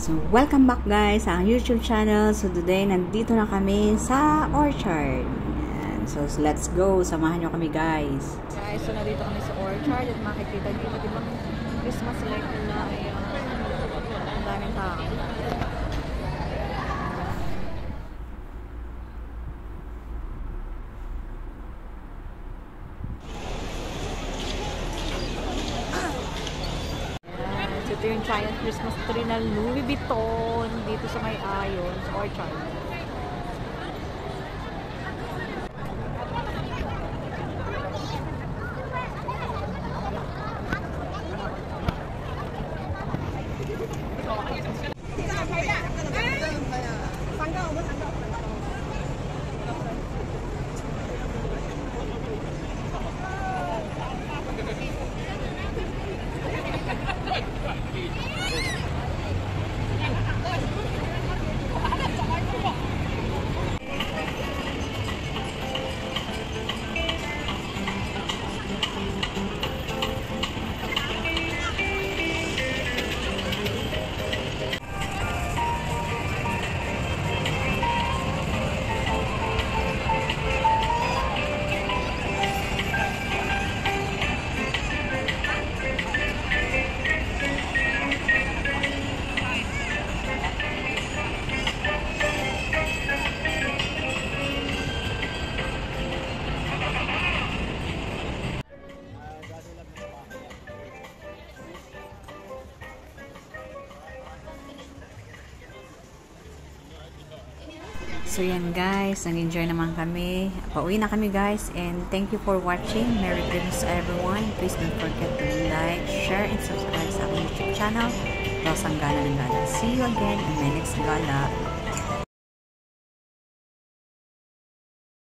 So, welcome back guys sa YouTube channel. So, today, nandito na kami sa orchard. Ayan. So, let's go. Samahan nyo kami guys. Guys, so nandito kami sa orchard at makikita niyo iba't ibang Christmas light na ay yung giant Christmas tree na Louis Vuitton dito sa may ayon sa orchard. So, yan guys. Nag-enjoy naman kami. Pauwi na kami guys. And thank you for watching. Merry Christmas everyone. Please don't forget to like, share, and subscribe sa aking YouTube channel. Rosang Gala ng Gala. See you again in my next gala.